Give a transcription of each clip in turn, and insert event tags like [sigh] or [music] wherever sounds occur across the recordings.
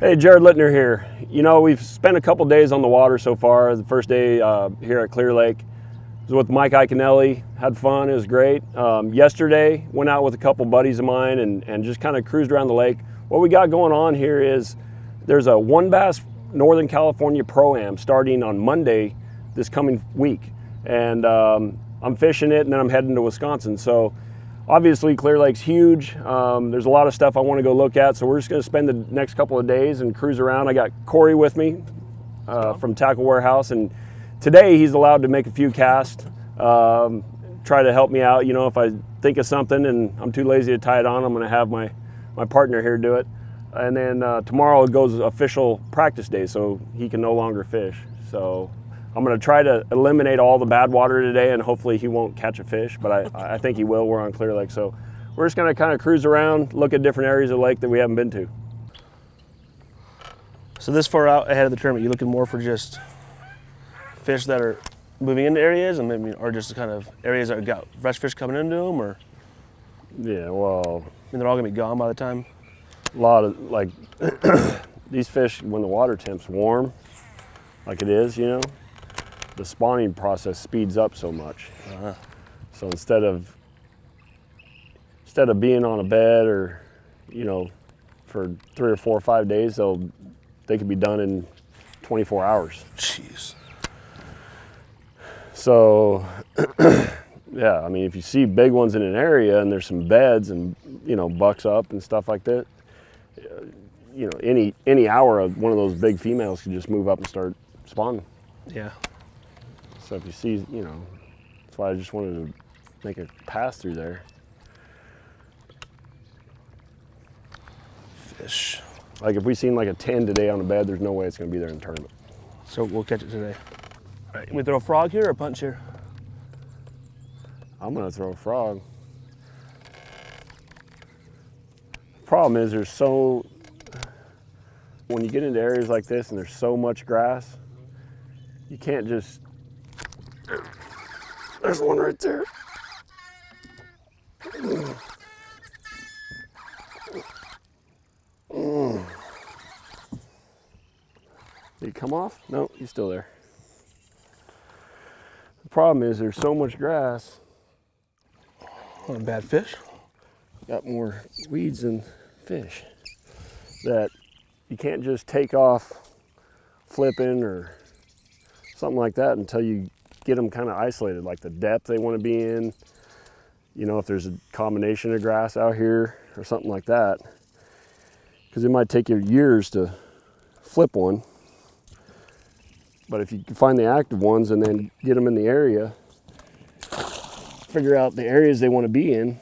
Hey, Jared Lintner here. You know, we've spent a couple days on the water so far. The first day uh, here at Clear Lake was with Mike Iaconelli. Had fun. It was great. Um, yesterday, went out with a couple buddies of mine and, and just kind of cruised around the lake. What we got going on here is there's a WON Bass Northern California Pro-Am starting on Monday this coming week. And um, I'm fishing it and then I'm heading to Wisconsin. So obviously Clear Lake's huge. Um, there's a lot of stuff I want to go look at, so we're just going to spend the next couple of days and cruise around. I got Corey with me uh, from Tackle Warehouse, and today he's allowed to make a few casts, um, try to help me out. You know, if I think of something and I'm too lazy to tie it on, I'm going to have my my partner here do it. And then uh, tomorrow it goes official practice day, so he can no longer fish. So I'm going to try to eliminate all the bad water today, and hopefully he won't catch a fish, but I, I think he will. We're on Clear Lake, so we're just going to kind of cruise around, look at different areas of the lake that we haven't been to. So this far out ahead of the tournament, you're looking more for just fish that are moving into areas, and maybe, or just kind of areas that got fresh fish coming into them, or Yeah, well, I mean, they're all gonna be gone by the time. a lot of like [clears throat] these fish when the water temp's warm, like it is, you know, the spawning process speeds up so much. Uh-huh. So instead of instead of being on a bed or you know for three or four or five days, they'll they could be done in 24 hours. Jeez. So [clears throat] yeah, I mean if you see big ones in an area and there's some beds and you know bucks up and stuff like that, uh, you know any any hour of one of those big females could just move up and start spawning. Yeah. So if you see, you know, that's why I just wanted to make a pass through there. Fish. Like if we seen like a 10 today on the bed, there's no way it's gonna be there in the tournament. So we'll catch it today. All right, we throw a frog here or a punch here? I'm gonna throw a frog. Problem is there's so, when you get into areas like this and there's so much grass, you can't just, there's one right there. Did he come off? No, he's still there. The problem is there's so much grass, Not a bad fish. got more weeds than fish, that you can't just take off flipping or something like that until you get them kind of isolated, like the depth they want to be in. You know, if there's a combination of grass out here or something like that, because it might take you years to flip one. But if you can find the active ones and then get them in the area, figure out the areas they want to be in,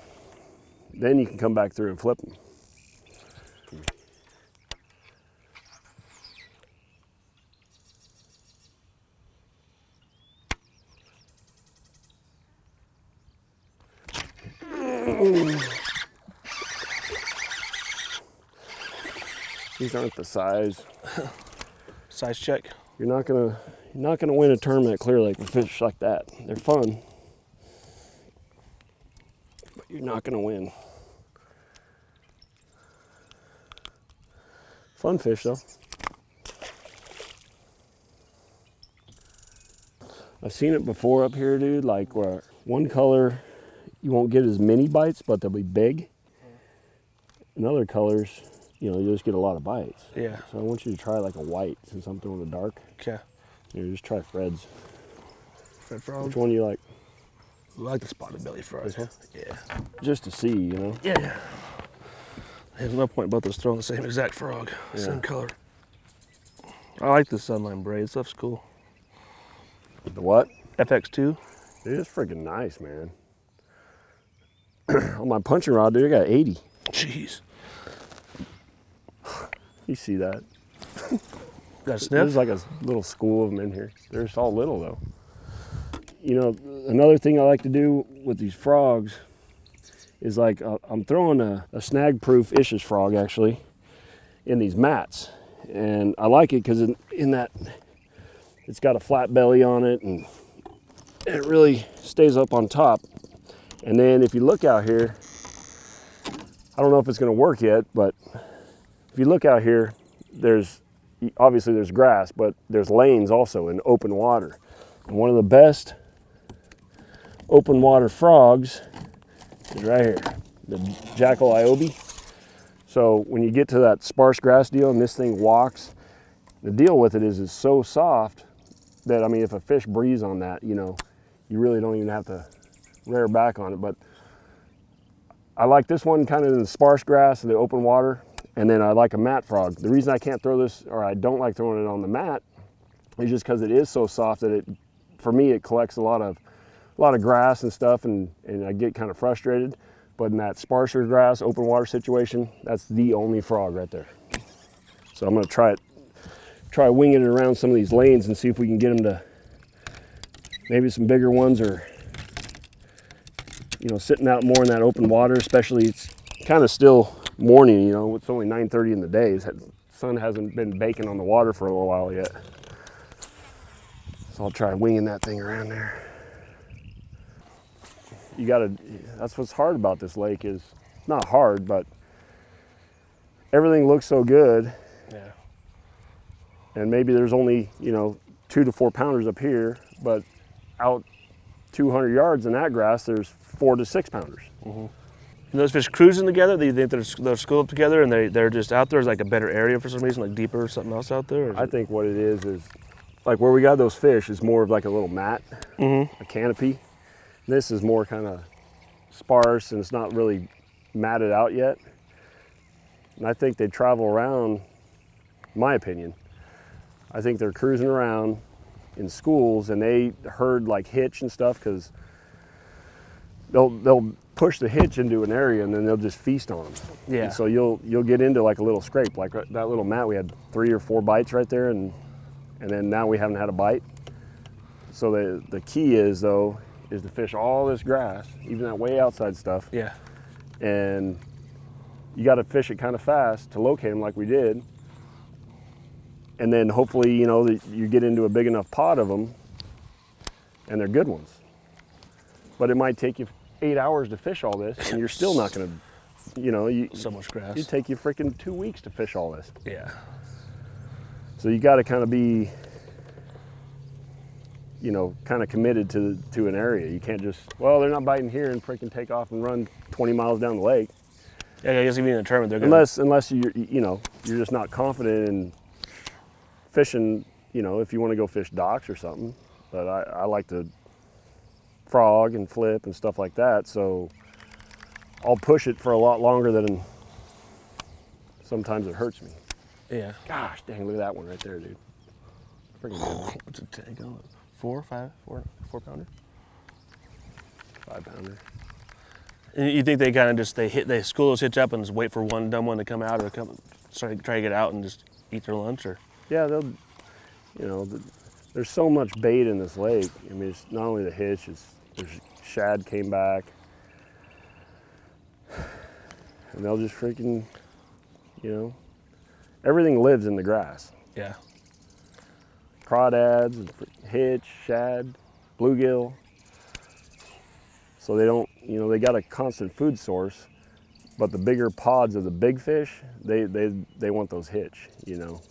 then you can come back through and flip them. These aren't the size. Size check. You're not gonna you're not gonna win a tournament Clear Lake with fish like that. They're fun. But you're not gonna win. Fun fish though. I've seen it before up here, dude, like where one color you won't get as many bites, but they'll be big. In other colors, you know, you just get a lot of bites. Yeah. So I want you to try like a white since I'm throwing the dark. Okay. Here, just try Fred's. Fred frog. Which one you like? I like the spotted belly frog. Yeah. Just to see, you know. Yeah. There's no point both of us throwing the same exact frog, Yeah. same color. I like the sunline braid. Stuff's cool. The what? FX2. It is freaking nice, man. On [clears throat] my punching rod, dude, I got 80. Jeez. You see that? Got a sniff? There's like a little school of them in here. They're just all little though. You know, another thing I like to do with these frogs is like uh, I'm throwing a, a snag-proof Ish's frog actually in these mats, and I like it because in, in that it's got a flat belly on it and it really stays up on top. And then if you look out here, I don't know if it's going to work yet, but if you look out here, there's obviously there's grass, but there's lanes also in open water. And one of the best open water frogs is right here, the Jackall Iobee. So when you get to that sparse grass deal and this thing walks, the deal with it is it's so soft that, I mean, if a fish breathes on that, you know, you really don't even have to rear back on it. But I like this one kind of in the sparse grass, and the open water, and then I like a mat frog. The reason I can't throw this, or I don't like throwing it on the mat, is just because it is so soft that it, for me, it collects a lot of, a lot of grass and stuff, and, and I get kind of frustrated. But in that sparser grass, open water situation, that's the only frog right there. So I'm gonna try it, try winging it around some of these lanes and see if we can get them to maybe some bigger ones or you know sitting out more in that open water especially it's kind of still morning you know it's only 9:30 in the day. The sun hasn't been baking on the water for a little while yet. So I'll try winging that thing around there. You gotta that's what's hard about this lake is not hard but everything looks so good. Yeah. and maybe there's only you know two to four pounders up here but out 200 yards in that grass there's four to six pounders And those fish cruising together, they think they're, they're schooled together and they, they're just out there? Is like a better area for some reason, like deeper or something else out there? i think what it is is like where we got those fish is more of like a little mat Mm-hmm. a canopy this is more kind of sparse and it's not really matted out yet and i think they travel around my opinion i think they're cruising around in schools and they herd like hitch and stuff because they'll they'll push the hitch into an area and then they'll just feast on them. Yeah. And so you'll you'll get into like a little scrape, like uh, that little mat. We had three or four bites right there, and and then now we haven't had a bite. So the the key is though is to fish all this grass, even that way outside stuff, Yeah. and you got to fish it kind of fast to locate them like we did. And then hopefully, you know, you get into a big enough pot of them, and they're good ones. But it might take you eight hours to fish all this, and you're still not going to, you know, you, So much grass. it take you freaking two weeks to fish all this. Yeah. So you got to kind of be, you know, kind of committed to to an area. You can't just, well, they're not biting here and freaking take off and run 20 miles down the lake. Yeah, I guess if you determined they're gonna. Unless unless you you know you're just not confident in fishing. You know, if you want to go fish docks or something. But I, I like to frog and flip and stuff like that. So I'll push it for a lot longer than sometimes it hurts me. Yeah. Gosh dang, look at that one right there, dude. Freaking good. [laughs] What's it take on? Four, five, four, four pounder. five pounder. And you think they kind of just they hit they school those hitch up and just wait for one dumb one to come out or come try try to get out and just eat their lunch or Yeah, they'll, you know, the, there's so much bait in this lake. I mean, it's not only the hitch, it's there's shad came back, and they'll just freaking, you know, everything lives in the grass. yeah. Crawdads, hitch, shad, bluegill. So they don't, you know, they got a constant food source, but the bigger pods of the big fish, they they they want those hitch, you know.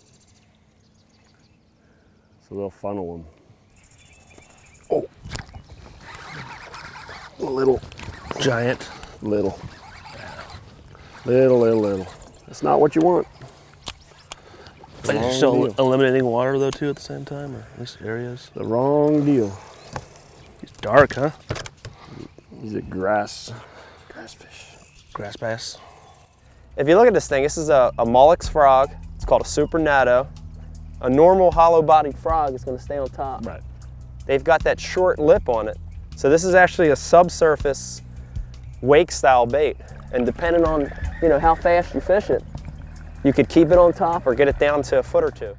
So they'll funnel them. Oh, little, Giant. little, little, little, little. That's not what you want. But you're still deal. eliminating water though too at the same time, or at least areas. The wrong deal. It's dark, huh? Is it grass? Grass fish. Grass bass. If you look at this thing, this is a, a Molix frog. It's called a Supernato. A normal hollow-bodied frog is going to stay on top. Right. They've got that short lip on it. So this is actually a subsurface wake-style bait. And depending on you know how fast you fish it, you could keep it on top or get it down to a foot or two.